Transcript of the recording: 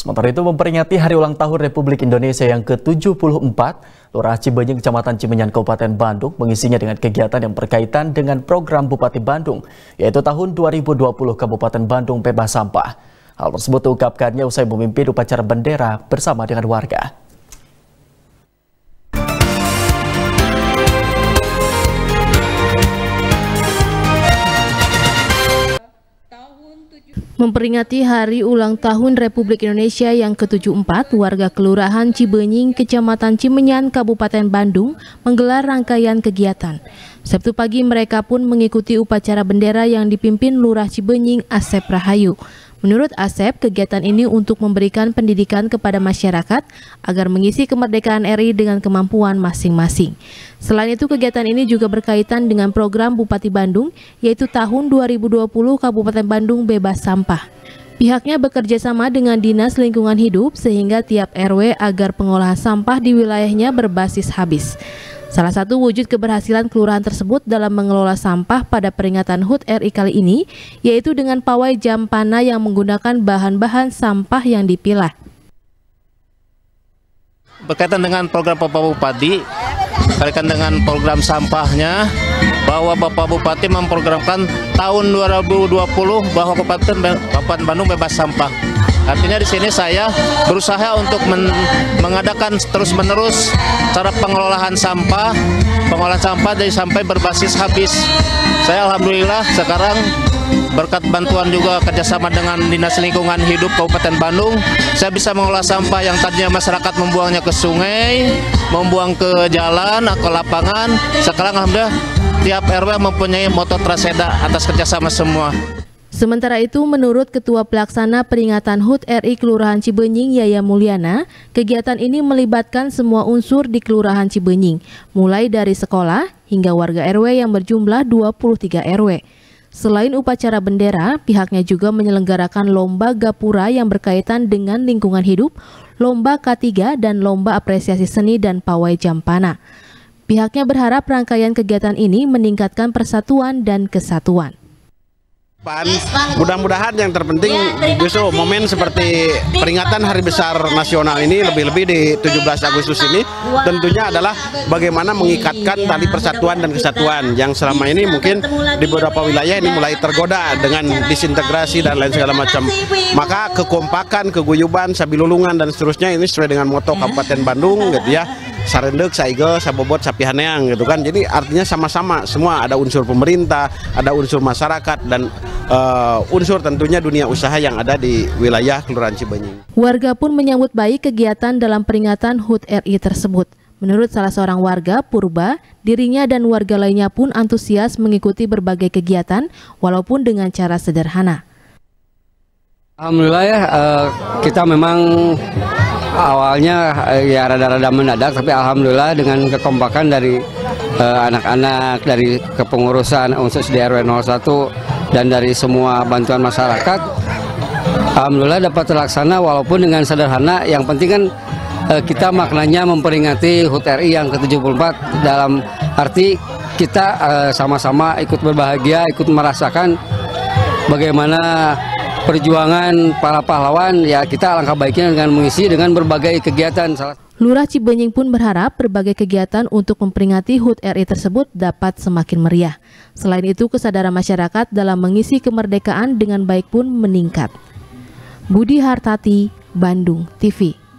Sementara itu memperingati hari ulang tahun Republik Indonesia yang ke-74, Lurah Cibenying, Kecamatan Cimenyan, Kabupaten Bandung mengisinya dengan kegiatan yang berkaitan dengan program Bupati Bandung, yaitu tahun 2020 Kabupaten Bandung Bebas Sampah. Hal tersebut diungkapkannya usai memimpin upacara bendera bersama dengan warga. Memperingati hari ulang tahun Republik Indonesia yang ke-74, warga Kelurahan Cibenying, Kecamatan Cimenyan, Kabupaten Bandung menggelar rangkaian kegiatan. Sabtu pagi mereka pun mengikuti upacara bendera yang dipimpin Lurah Cibenying Asep Rahayu. Menurut Asep, kegiatan ini untuk memberikan pendidikan kepada masyarakat agar mengisi kemerdekaan RI dengan kemampuan masing-masing. Selain itu, kegiatan ini juga berkaitan dengan program Bupati Bandung, yaitu tahun 2020 Kabupaten Bandung Bebas Sampah. Pihaknya bekerja sama dengan Dinas Lingkungan Hidup sehingga tiap RW agar pengolahan sampah di wilayahnya berbasis habis. Salah satu wujud keberhasilan kelurahan tersebut dalam mengelola sampah pada peringatan HUT RI kali ini, yaitu dengan pawai jampana yang menggunakan bahan-bahan sampah yang dipilah. Berkaitan dengan program Bapak Bupati, berkaitan dengan program sampahnya, bahwa Bapak Bupati memprogramkan tahun 2020 bahwa Kabupaten Bandung bebas sampah. Artinya di sini saya berusaha untuk men mengadakan terus-menerus cara pengelolaan sampah, pengolahan sampah dari sampai berbasis habis. Saya alhamdulillah sekarang berkat bantuan juga kerjasama dengan Dinas Lingkungan Hidup Kabupaten Bandung, saya bisa mengolah sampah yang tadinya masyarakat membuangnya ke sungai, membuang ke jalan, ke lapangan. Sekarang alhamdulillah tiap RW mempunyai motor traseda atas kerjasama semua. Sementara itu, menurut Ketua Pelaksana Peringatan HUT RI Kelurahan Cibenying Yaya Mulyana, kegiatan ini melibatkan semua unsur di Kelurahan Cibenying, mulai dari sekolah hingga warga RW yang berjumlah 23 RW. Selain upacara bendera, pihaknya juga menyelenggarakan lomba gapura yang berkaitan dengan lingkungan hidup, lomba K3 dan lomba apresiasi seni dan pawai jampana. Pihaknya berharap rangkaian kegiatan ini meningkatkan persatuan dan kesatuan. Mudah-mudahan yang terpenting justru momen seperti peringatan Hari Besar Nasional ini lebih-lebih di 17 Agustus ini tentunya adalah bagaimana mengikatkan tali persatuan dan kesatuan yang selama ini mungkin di beberapa wilayah ini mulai tergoda dengan disintegrasi dan lain segala macam. Maka kekompakan, keguyuban, sabilulungan dan seterusnya ini sesuai dengan moto Kabupaten Bandung gitu ya. Sarendek, saige, sabobot, sapihaneang gitu kan. Jadi artinya sama-sama. Semua ada unsur pemerintah, ada unsur masyarakat dan uh, unsur tentunya dunia usaha yang ada di wilayah Kelurahan Cibenying. Warga pun menyambut baik kegiatan dalam peringatan HUT RI tersebut. Menurut salah seorang warga, Purba, dirinya dan warga lainnya pun antusias mengikuti berbagai kegiatan walaupun dengan cara sederhana. Alhamdulillah ya, uh, kita memang awalnya eh, ya rada-rada mendadak tapi alhamdulillah dengan kekompakan dari anak-anak uh, dari kepengurusan unsur di RW 01 dan dari semua bantuan masyarakat alhamdulillah dapat terlaksana walaupun dengan sederhana. Yang penting kan uh, kita maknanya memperingati HUT RI yang ke-74 dalam arti kita sama-sama uh, ikut berbahagia ikut merasakan bagaimana perjuangan para pahlawan ya kita alangkah baiknya dengan mengisi dengan berbagai kegiatan. Lurah Cibenying pun berharap berbagai kegiatan untuk memperingati HUT RI tersebut dapat semakin meriah. Selain itu, kesadaran masyarakat dalam mengisi kemerdekaan dengan baik pun meningkat. Budi Hartati, Bandung TV